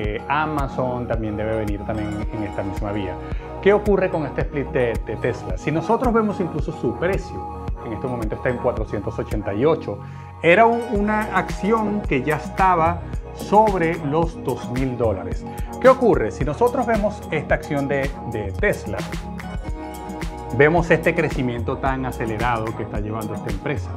Eh, Amazon también debe venir también en esta misma vía. ¿Qué ocurre con este split de, Tesla? Si nosotros vemos incluso su precio, en este momento está en 488, era una acción que ya estaba sobre los 2 mil dólares. ¿Qué ocurre? Si nosotros vemos esta acción de, de Tesla, vemos este crecimiento tan acelerado que está llevando esta empresa.